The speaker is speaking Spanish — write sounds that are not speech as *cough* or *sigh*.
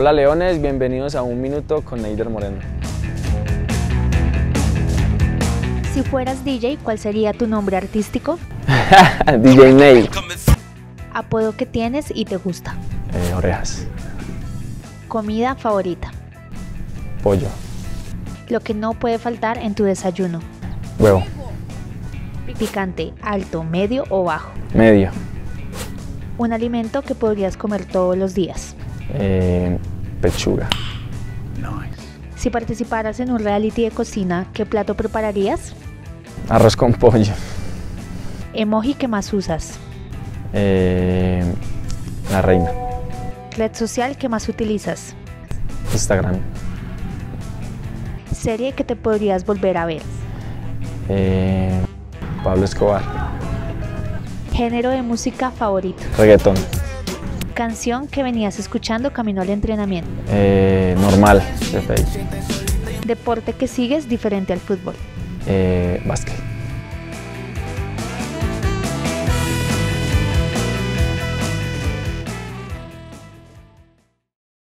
Hola Leones, bienvenidos a Un Minuto con Neider Moreno. Si fueras DJ, ¿cuál sería tu nombre artístico? *laughs* DJ Neil. Apodo que tienes y te gusta. Eh, orejas. Comida favorita. Pollo. Lo que no puede faltar en tu desayuno. Huevo. Picante, alto, medio o bajo. Medio. Un alimento que podrías comer todos los días. Eh, pechuga. Si participaras en un reality de cocina, ¿qué plato prepararías? Arroz con pollo. Emoji que más usas. Eh, la reina. Red social que más utilizas. Instagram. Serie que te podrías volver a ver. Eh, Pablo Escobar. Género de música favorito. Reggaetón. Canción que venías escuchando camino al entrenamiento. Eh, normal. Deporte que sigues diferente al fútbol. Eh, básquet.